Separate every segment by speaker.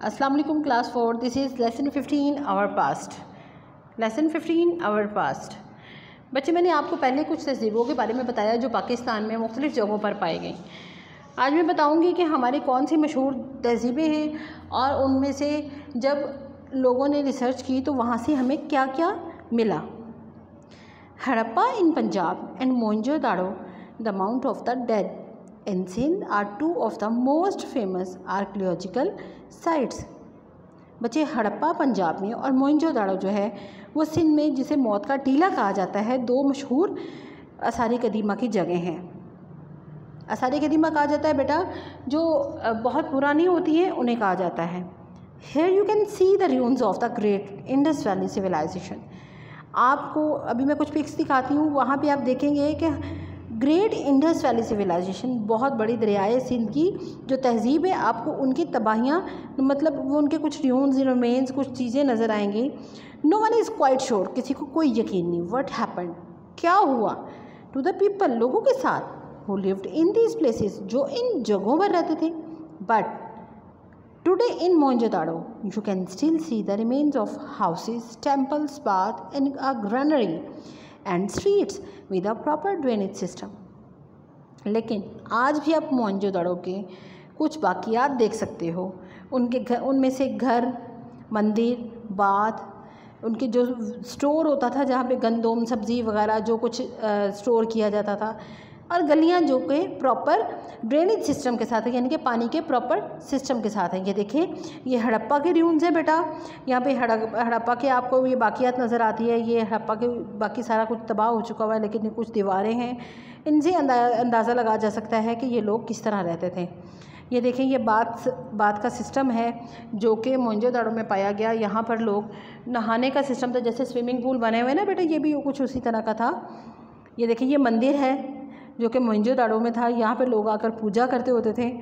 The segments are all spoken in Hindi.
Speaker 1: अस्सलाम वालेकुम class four this is lesson fifteen our past lesson fifteen our past बच्चे, मैंने आपको पहले कुछ तहजीबों के बारे में बताया जो पाकिस्तान में मुख्तलिफ़ जगहों पर पाई गई। आज मैं बताऊँगी कि हमारे कौन सी मशहूर तहजीबें हैं और उनमें से जब लोगों ने रिसर्च की तो वहाँ से हमें क्या क्या मिला। Harappa in Punjab and Mohenjodaro the mount of the dead in Sindh are two of the most famous sites. बच्चे हड़प्पा, पंजाब में और मोइंजोदाड़ो जो है, वो सिंध में, जिसे मौत का टीला कहा जाता है, दो मशहूर आसारी कदीमा की जगह हैं। आसारी कदीमा कहा जाता है, बेटा, जो बहुत पुरानी होती हैं, उन्हें कहा जाता है। Here you can see the ruins of the great Indus valley civilisation आपको, अभी मैं कुछ पिक्स दिखाती हूँ, वहाँ पे आप देखेंगे कि ग्रेट इंडस वैली सिविलाइजेशन, बहुत बड़ी दरियाए सिंध की जो तहजीब है, आपको उनकी तबाहियाँ मतलब वो उनके कुछ र्यून्स रोमेन्स, कुछ चीज़ें नज़र आएँगी। No one is quite sure किसी को कोई यकीन नहीं। वट हैपन क्या हुआ? टू द पीपल लोगों के साथ who lived in these places जो इन जगहों पर रहते थे। But today in Mohenjodaro you can still see the remains of houses temples bath and a granary and streets with a proper drainage system लेकिन आज भी आप मोहनजोदड़ो के कुछ बाकियात देख सकते हो। उनके घर उनमें से घर, मंदिर बाथ उनके जो स्टोर होता था जहाँ पे गंदोम, सब्ज़ी वगैरह जो कुछ स्टोर किया जाता था और गलियाँ जो कि प्रॉपर ड्रेनेज सिस्टम के साथ है, यानी कि पानी के प्रॉपर सिस्टम के साथ है। ये देखें ये हड़प्पा के ड्यून्स है बेटा। यहाँ पे हड़प्पा के आपको ये बाकियात नज़र आती है। ये हड़प्पा के, बाकी सारा कुछ तबाह हो चुका हुआ है, लेकिन कुछ दीवारें हैं। इनसे अंदाज़ा लगाया जा सकता है कि ये लोग किस तरह रहते थे। ये देखें, ये बात बात का सिस्टम है जो कि मोइंजोदाड़ो में पाया गया। यहाँ पर लोग नहाने का सिस्टम था, जैसे स्विमिंग पूल बने हुए ना बेटा, ये भी कुछ उसी तरह का था। ये देखें, ये मंदिर है। जो कि मोइंजोदाड़ो में था। यहाँ पे लोग आकर पूजा करते होते थे।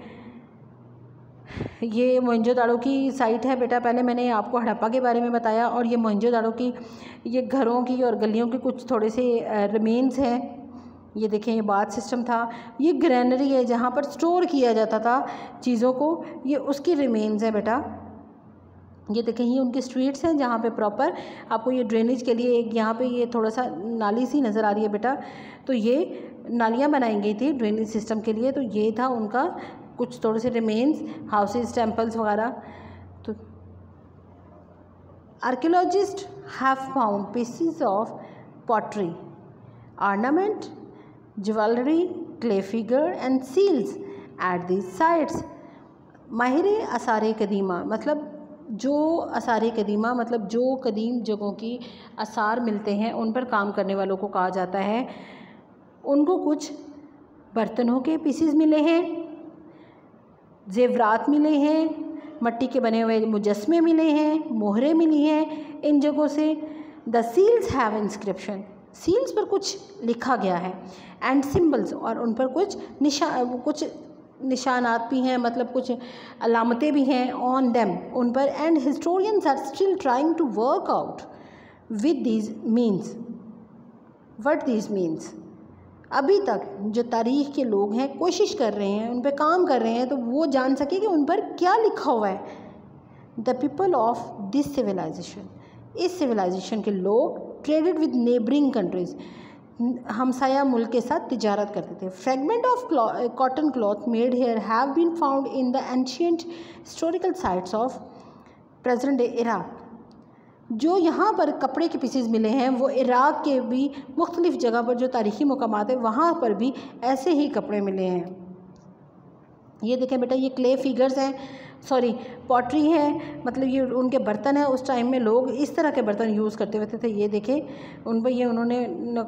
Speaker 1: ये मोइंजोदाड़ो की साइट है बेटा। पहले मैंने आपको हड़प्पा के बारे में बताया और ये मोइंजोदाड़ो की, ये घरों की और गलियों के कुछ थोड़े से रिमेन्स हैं। ये देखें, ये बाथ सिस्टम था। ये ग्रैनरी है जहाँ पर स्टोर किया जाता था चीज़ों को। ये उसकी रिमेन्स हैं बेटा। ये देखें, ये उनकी स्ट्रीट्स हैं जहाँ पे प्रॉपर आपको ये ड्रेनेज के लिए एक यहाँ पे ये थोड़ा सा नाली सी नज़र आ रही है बेटा। तो ये नालियाँ बनाई गई थी ड्रेनेज सिस्टम के लिए तो ये था उनका कुछ थोड़े से रिमेन्स हाउसेज टेम्पल्स वगैरह। तो archaeologists have found pieces of pottery ornament jewellery clay figure and seals at the sites माहिर आसार कदीमा मतलब जो आसार कदीमा मतलब जो कदीम जगहों की आसार मिलते हैं, उन पर काम करने वालों को कहा जाता है। उनको कुछ बर्तनों के पीसेस मिले हैं, जेवरात मिले हैं, मट्टी के बने हुए मुजस्मे मिले हैं, मोहरें मिली हैं, इन जगहों से the seals have inscription seals पर कुछ लिखा गया है एंड सिम्बल्स और उन पर कुछ निशा, कुछ निशानात भी हैं मतलब कुछ अलामतें भी हैं ऑन डेम उन पर and historians are still trying to work out with these means what these means अभी तक जो तारीख़ के लोग हैं, कोशिश कर रहे हैं, उन पर काम कर रहे हैं तो वो जान सके कि उन पर क्या लिखा हुआ है। The people of this civilisation इस सिविलाइजेशन के लोग ट्रेडेड विद नेबरिंग कंट्रीज़ हमसाया मुल्क के साथ तजारत करते थे। Fragment of cotton cloth made here have been found in the ancient historical sites of present day Iraq जो यहाँ पर कपड़े के पीसेज मिले हैं, वो इराक़ के भी मुख्तलिफ़ जगह पर जो तारीख़ी मकाम है, वहाँ पर भी ऐसे ही कपड़े मिले हैं। ये देखें बेटा, ये क्ले फिगर्स हैं सॉरी पॉटरी है मतलब ये उनके बर्तन हैं, उस टाइम में लोग इस तरह के बर्तन यूज़ करते हुए थे। ये देखें, उन पर ये उन्होंने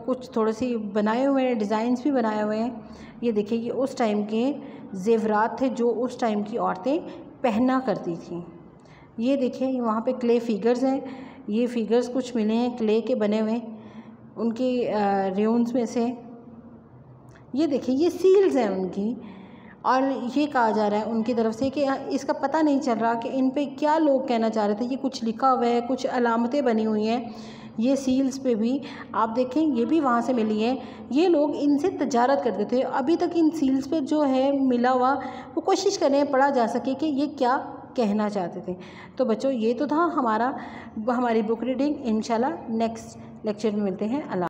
Speaker 1: कुछ थोड़े सी बनाए हुए हैं डिज़ाइंस भी बनाए हुए हैं। ये देखिए ये उस टाइम के जेवरात थे जो उस टाइम की औरतें पहना करती थीं। ये देखें, वहाँ पे क्ले फिगर्स हैं। ये फिगर्स कुछ मिले हैं क्ले के बने हुए। उनके रेउन्स में से। ये देखिए ये सील्स हैं उनकी। और ये कहा जा रहा है उनकी तरफ़ से कि इसका पता नहीं चल रहा कि इन पे क्या लोग कहना चाह रहे थे। ये कुछ लिखा हुआ है, कुछ अलामतें बनी हुई हैं। ये सील्स पे भी, आप देखें, ये भी वहाँ से मिली है। ये लोग इनसे तजारत करते थे। अभी तक इन सील्स पे जो है मिला हुआ, वो कोशिश करें पढ़ा जा सके कि ये क्या कहना चाहते थे। तो बच्चों, ये तो था हमारा, हमारी बुक रीडिंग इंशाल्लाह नेक्स्ट लेक्चर में मिलते हैं। अल्लाह